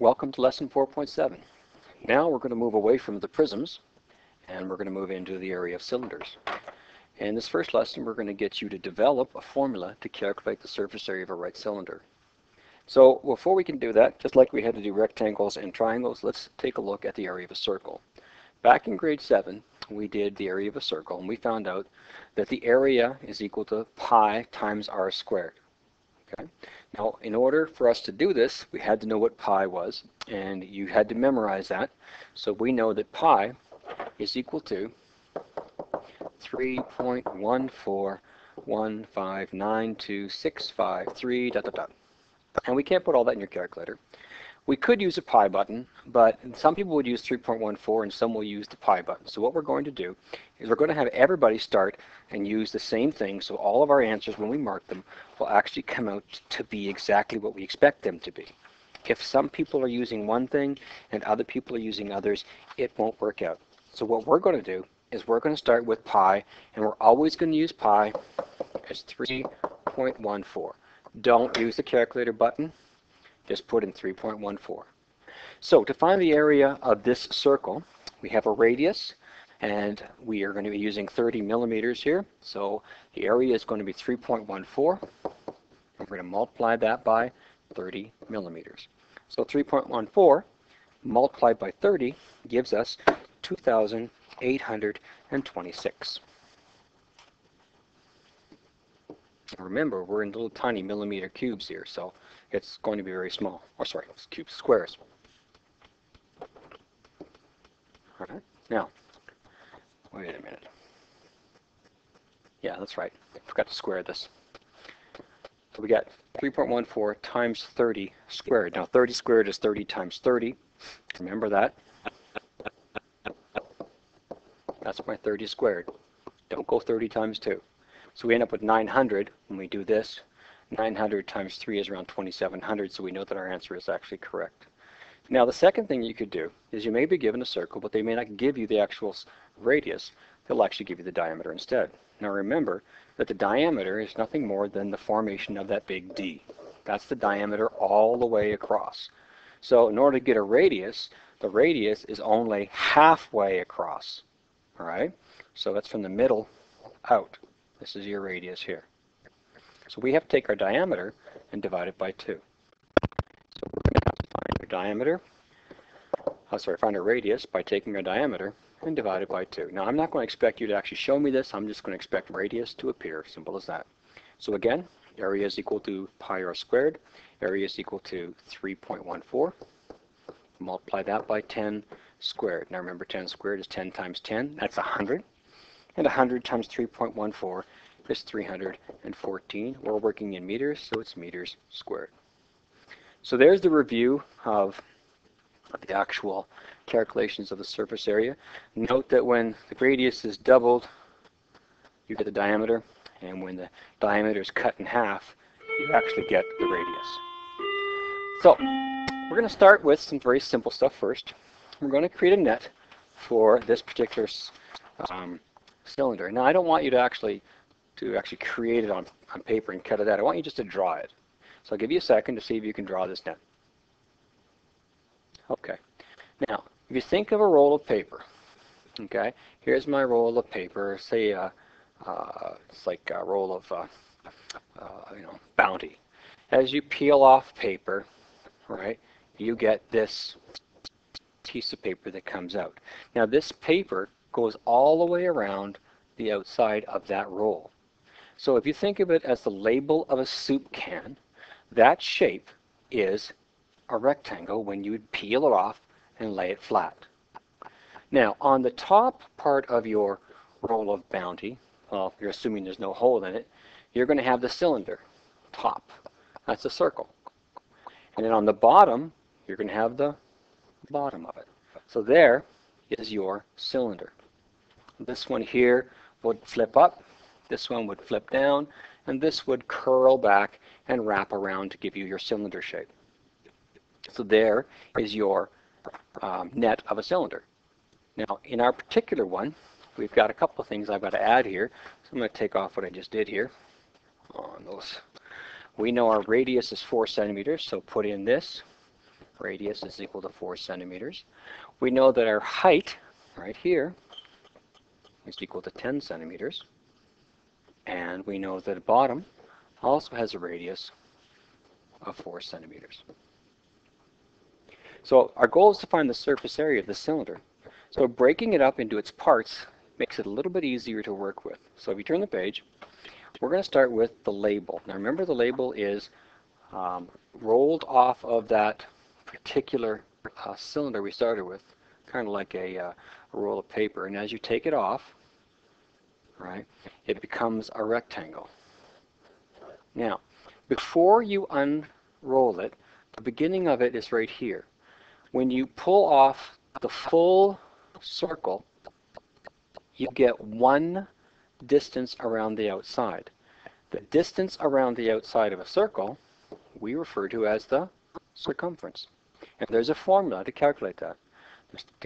Welcome to lesson 4.7. Now we're going to move away from the prisms and we're going to move into the area of cylinders. In this first lesson we're going to get you to develop a formula to calculate the surface area of a right cylinder. So before we can do that, just like we had to do rectangles and triangles, let's take a look at the area of a circle. Back in grade 7 we did the area of a circle and we found out that the area is equal to pi times r squared. Okay. Now, in order for us to do this, we had to know what pi was, and you had to memorize that. So we know that pi is equal to 3.141592653 dot dot dot. And we can't put all that in your calculator. We could use a pi button, but some people would use 3.14 and some will use the pi button. So what we're going to do is we're going to have everybody start and use the same thing so all of our answers when we mark them will actually come out to be exactly what we expect them to be. If some people are using one thing and other people are using others, it won't work out. So what we're going to do is we're going to start with pi and we're always going to use pi as 3.14. Don't use the calculator button just put in 3.14. So to find the area of this circle, we have a radius, and we are going to be using 30 millimeters here. So the area is going to be 3.14. We're going to multiply that by 30 millimeters. So 3.14 multiplied by 30 gives us 2,826. Remember, we're in little tiny millimeter cubes here, so it's going to be very small. Or sorry, cubes, squares. All right. Now, wait a minute. Yeah, that's right. I forgot to square this. So we got 3.14 times 30 squared. Now 30 squared is 30 times 30. Remember that. That's my 30 squared. Don't go 30 times 2. So we end up with 900 when we do this. 900 times 3 is around 2700, so we know that our answer is actually correct. Now the second thing you could do is you may be given a circle, but they may not give you the actual radius. They'll actually give you the diameter instead. Now remember that the diameter is nothing more than the formation of that big D. That's the diameter all the way across. So in order to get a radius, the radius is only halfway across. All right? So that's from the middle out. This is your radius here. So we have to take our diameter and divide it by 2. So we're going to have to find our diameter, oh, sorry, find our radius by taking our diameter and divide it by 2. Now I'm not going to expect you to actually show me this, I'm just going to expect radius to appear, simple as that. So again, area is equal to pi r squared, area is equal to 3.14. Multiply that by 10 squared. Now remember 10 squared is 10 times 10, that's 100. And 100 times 3.14 is 314. We're working in meters, so it's meters squared. So there's the review of the actual calculations of the surface area. Note that when the radius is doubled, you get the diameter, and when the diameter is cut in half, you actually get the radius. So we're going to start with some very simple stuff first. We're going to create a net for this particular um, cylinder. Now I don't want you to actually to actually create it on, on paper and cut it out. I want you just to draw it. So I'll give you a second to see if you can draw this down. Okay. Now, if you think of a roll of paper, okay, here's my roll of paper. Say uh, uh, it's like a roll of, uh, uh you know, Bounty. As you peel off paper, right, you get this piece of paper that comes out. Now, this paper goes all the way around the outside of that roll. So if you think of it as the label of a soup can, that shape is a rectangle when you would peel it off and lay it flat. Now, on the top part of your roll of Bounty, well, you're assuming there's no hole in it, you're going to have the cylinder, top. That's a circle. And then on the bottom, you're going to have the bottom of it. So there is your cylinder. This one here would flip up, this one would flip down, and this would curl back and wrap around to give you your cylinder shape. So there is your um, net of a cylinder. Now, in our particular one, we've got a couple of things I've got to add here. So I'm going to take off what I just did here on those. We know our radius is 4 centimeters, so put in this. radius is equal to 4 centimeters. We know that our height, right here, is equal to 10 centimeters. And we know that the bottom also has a radius of 4 centimeters. So our goal is to find the surface area of the cylinder. So breaking it up into its parts makes it a little bit easier to work with. So if you turn the page, we're going to start with the label. Now remember the label is um, rolled off of that particular uh, cylinder we started with, kind of like a, uh, a roll of paper. And as you take it off, right, it becomes a rectangle. Now, before you unroll it, the beginning of it is right here. When you pull off the full circle, you get one distance around the outside. The distance around the outside of a circle we refer to as the circumference. And there's a formula to calculate that.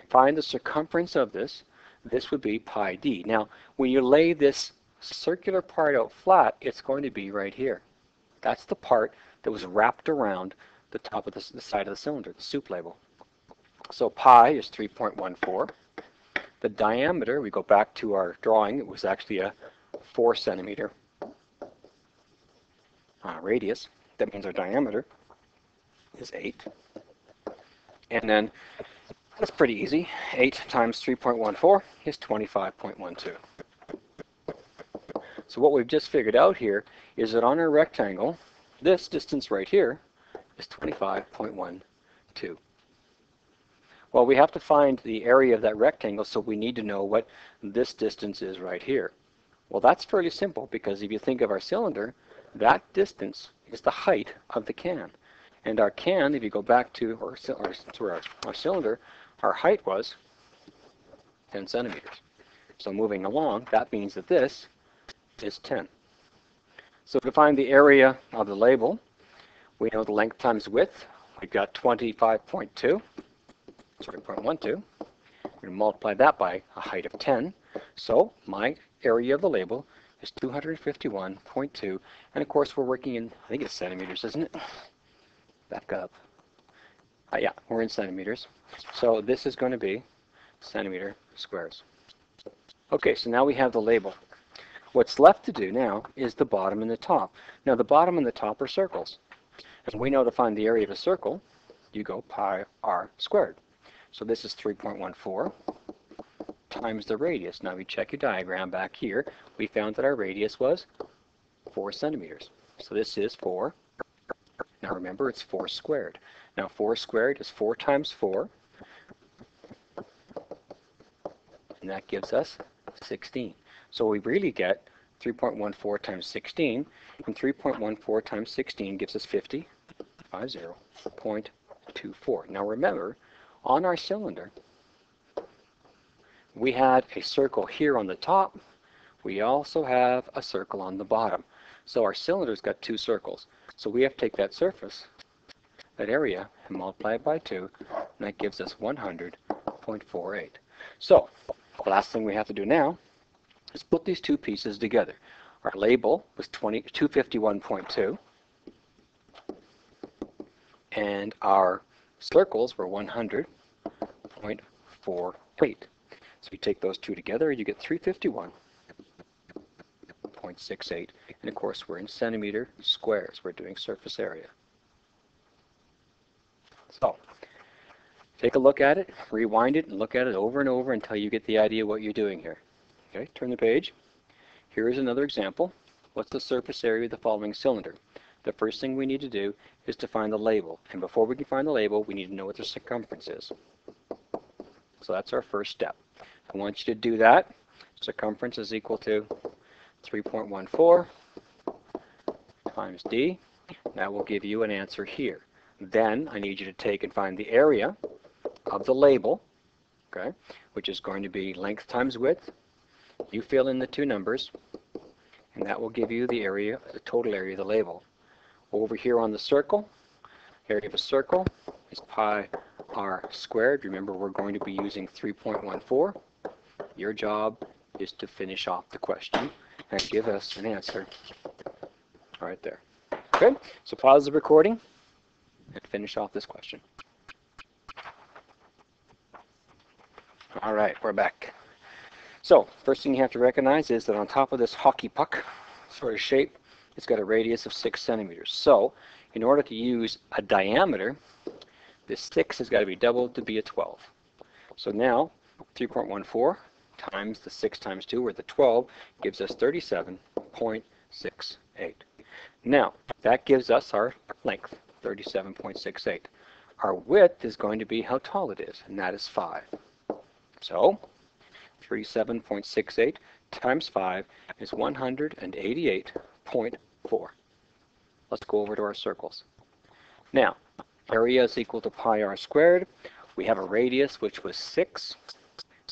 Find the circumference of this, this would be pi d. Now, when you lay this circular part out flat, it's going to be right here. That's the part that was wrapped around the top of the, the side of the cylinder, the soup label. So pi is 3.14. The diameter, we go back to our drawing, it was actually a 4 centimeter uh, radius. That means our diameter is 8. And then that's pretty easy. 8 times 3.14 is 25.12. So what we've just figured out here is that on our rectangle, this distance right here is 25.12. Well, we have to find the area of that rectangle, so we need to know what this distance is right here. Well, that's fairly simple because if you think of our cylinder, that distance is the height of the can. And our can, if you go back to our, our, our, our cylinder, our height was 10 centimeters. So moving along, that means that this is 10. So to find the area of the label, we know the length times width. We've got 25.2, sorry, 0.12. We're going to multiply that by a height of 10. So my area of the label is 251.2. And of course, we're working in, I think it's centimeters, isn't it? Back up. Uh, yeah, we're in centimeters. So this is going to be centimeter squares. Okay, so now we have the label. What's left to do now is the bottom and the top. Now the bottom and the top are circles. And we know to find the area of a circle, you go pi r squared. So this is 3.14 times the radius. Now we check your diagram back here. We found that our radius was 4 centimeters. So this is 4. Now remember, it's 4 squared. Now 4 squared is 4 times 4. And that gives us 16. So we really get 3.14 times 16. And 3.14 times 16 gives us 50, 50.24. Now remember, on our cylinder, we had a circle here on the top. We also have a circle on the bottom. So our cylinder's got two circles. So we have to take that surface, that area, and multiply it by 2, and that gives us 100.48. So the last thing we have to do now is put these two pieces together. Our label was 20, 251.2, and our circles were 100.48. So you take those two together, you get 351.68. And of course, we're in centimeter squares. We're doing surface area. So take a look at it, rewind it, and look at it over and over until you get the idea what you're doing here. Okay, turn the page. Here is another example. What's the surface area of the following cylinder? The first thing we need to do is to find the label. And before we can find the label, we need to know what the circumference is. So that's our first step. I want you to do that. Circumference is equal to 3.14 times d. That will give you an answer here. Then I need you to take and find the area of the label, okay, which is going to be length times width. You fill in the two numbers, and that will give you the area, the total area of the label. Over here on the circle, area of a circle is pi r squared. Remember, we're going to be using 3.14. Your job is to finish off the question and give us an answer right there. Okay, so pause the recording and finish off this question. All right, we're back. So, first thing you have to recognize is that on top of this hockey puck sort of shape, it's got a radius of 6 centimeters. So, in order to use a diameter, this 6 has got to be doubled to be a 12. So now, 3.14 times the 6 times 2, or the 12, gives us 37.68. Now, that gives us our length, 37.68. Our width is going to be how tall it is, and that is 5. So, 37.68 times 5 is 188.4. Let's go over to our circles. Now, area is equal to pi r squared. We have a radius, which was 6.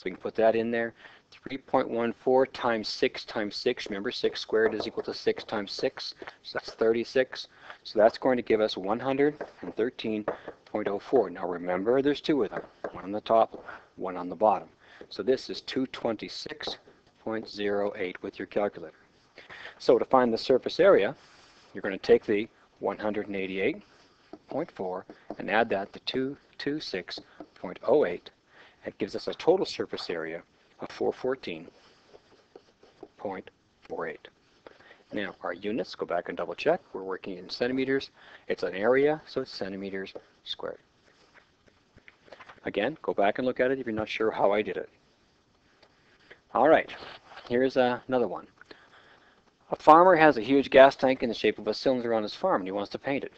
So we can put that in there. 3.14 times 6 times 6. Remember, 6 squared is equal to 6 times 6. So that's 36. So that's going to give us 113.04. Now remember, there's two of them. One on the top, one on the bottom. So this is 226.08 with your calculator. So to find the surface area, you're going to take the 188.4 and add that to 226.08. That gives us a total surface area of 414.48. Now, our units, go back and double check. We're working in centimeters. It's an area, so it's centimeters squared. Again, go back and look at it if you're not sure how I did it. All right, here's uh, another one. A farmer has a huge gas tank in the shape of a cylinder on his farm and he wants to paint it.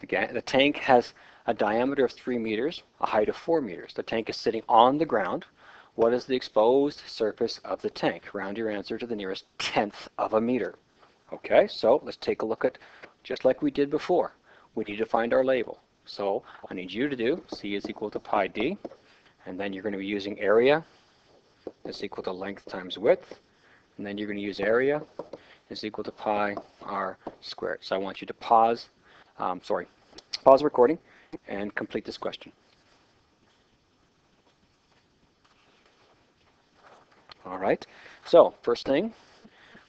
The, the tank has a diameter of 3 meters, a height of 4 meters. The tank is sitting on the ground. What is the exposed surface of the tank? Round your answer to the nearest tenth of a meter. Okay, so let's take a look at, just like we did before, we need to find our label. So I need you to do C is equal to pi d, and then you're going to be using area is equal to length times width, and then you're going to use area is equal to pi r squared. So I want you to pause, um, sorry, pause recording and complete this question. All right, so first thing,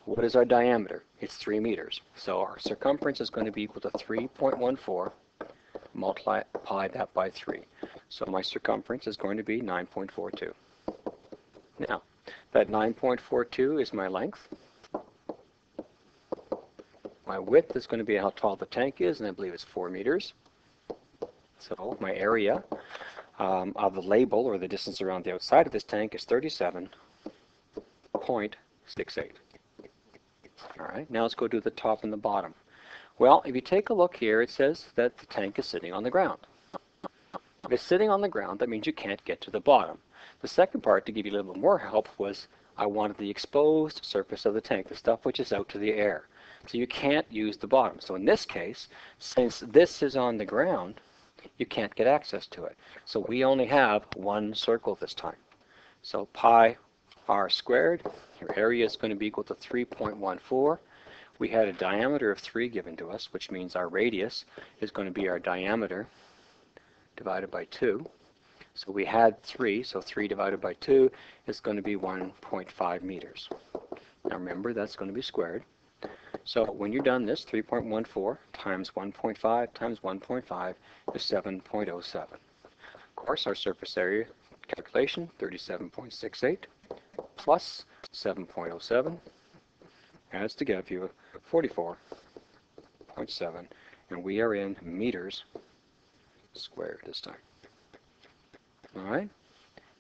what is our diameter? It's 3 meters. So our circumference is going to be equal to 3.14, multiply that by 3. So my circumference is going to be 9.42. Now, that 9.42 is my length. My width is going to be how tall the tank is, and I believe it's 4 meters. So my area um, of the label, or the distance around the outside of this tank, is 37.68. All right, now let's go to the top and the bottom. Well, if you take a look here, it says that the tank is sitting on the ground. If it's sitting on the ground, that means you can't get to the bottom. The second part, to give you a little bit more help, was I wanted the exposed surface of the tank, the stuff which is out to the air. So you can't use the bottom. So in this case, since this is on the ground, you can't get access to it. So we only have one circle this time. So pi r squared, your area is going to be equal to 3.14. We had a diameter of 3 given to us, which means our radius is going to be our diameter divided by 2. So we had 3, so 3 divided by 2 is going to be 1.5 meters. Now remember, that's going to be squared. So when you're done this, 3.14 times 1.5 times 1.5 is 7.07. Of course, our surface area calculation, 37.68 plus 7.07 adds to give you 44.7, and we are in meters squared this time. All right?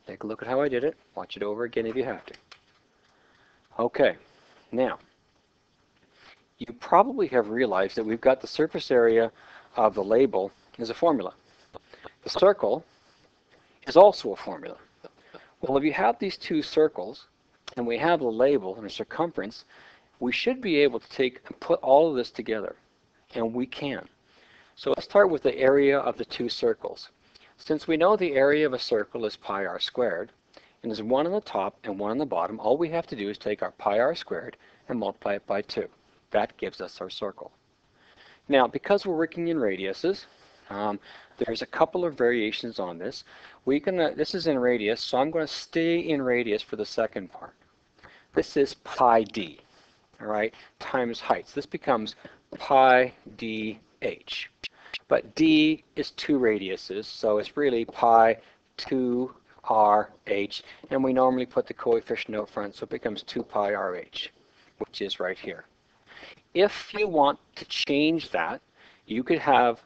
Take a look at how I did it. Watch it over again if you have to. Okay. Now, you probably have realized that we've got the surface area of the label as a formula. The circle is also a formula. Well, if you have these two circles, and we have the label and a circumference, we should be able to take and put all of this together. And we can. So let's start with the area of the two circles. Since we know the area of a circle is pi r squared, and there's one on the top and one on the bottom, all we have to do is take our pi r squared and multiply it by 2. That gives us our circle. Now, because we're working in radiuses, um, there's a couple of variations on this. We can, uh, this is in radius, so I'm going to stay in radius for the second part. This is pi d, all right, times heights. This becomes pi d h. But d is two radiuses, so it's really pi 2 r, h, and we normally put the coefficient out front, so it becomes 2 pi rh, which is right here. If you want to change that, you could have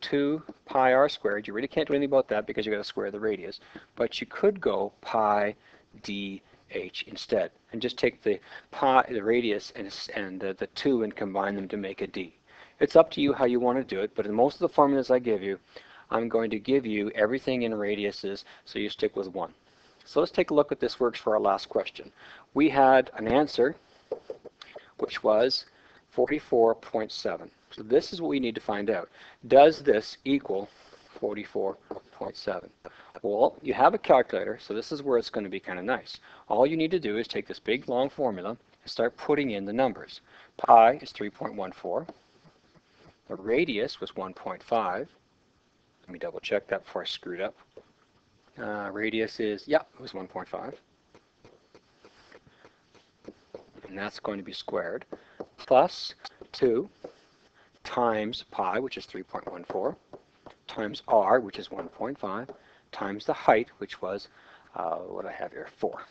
2 pi r squared. You really can't do anything about that because you've got to square the radius. But you could go pi d h instead, and just take the pi, the radius, and, and uh, the 2 and combine them to make a d. It's up to you how you want to do it, but in most of the formulas I give you, I'm going to give you everything in radiuses, so you stick with 1. So let's take a look at this works for our last question. We had an answer, which was 44.7. So this is what we need to find out. Does this equal 44.7? Well, you have a calculator, so this is where it's going to be kind of nice. All you need to do is take this big long formula and start putting in the numbers. Pi is 3.14. The radius was 1.5. Let me double check that before I screwed up. Uh, radius is, yeah, it was 1.5. And that's going to be squared. Plus 2 times pi, which is 3.14, times r, which is 1.5, times the height, which was, uh, what I have here, 4.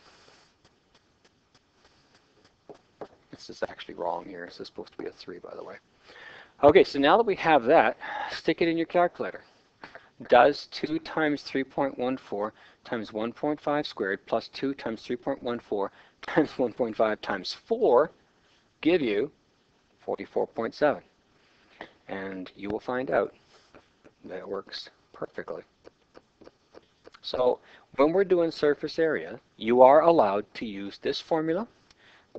This is actually wrong here. This is supposed to be a 3, by the way. Okay, so now that we have that, stick it in your calculator. Does 2 times 3.14 times 1.5 squared plus 2 times 3.14 times 1.5 times 4 give you 44.7? And you will find out that it works perfectly. So when we're doing surface area, you are allowed to use this formula,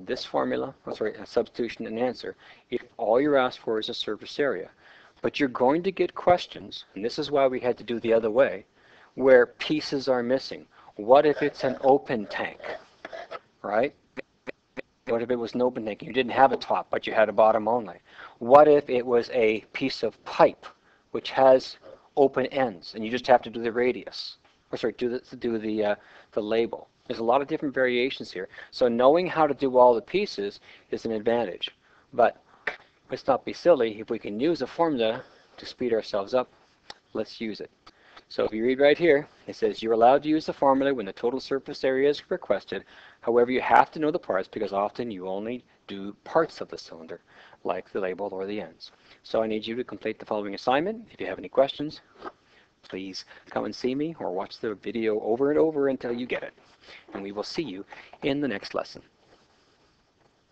this formula, oh, sorry, a substitution and answer, if all you're asked for is a surface area. But you're going to get questions, and this is why we had to do the other way, where pieces are missing. What if it's an open tank, right? What if it was an open tank? You didn't have a top, but you had a bottom only. What if it was a piece of pipe, which has open ends, and you just have to do the radius? or sorry, do the, do the, uh, the label. There's a lot of different variations here. So knowing how to do all the pieces is an advantage. But let's not be silly. If we can use a formula to speed ourselves up, let's use it. So if you read right here, it says you're allowed to use the formula when the total surface area is requested. However, you have to know the parts because often you only do parts of the cylinder, like the label or the ends. So I need you to complete the following assignment. If you have any questions, please come and see me or watch the video over and over until you get it. And we will see you in the next lesson.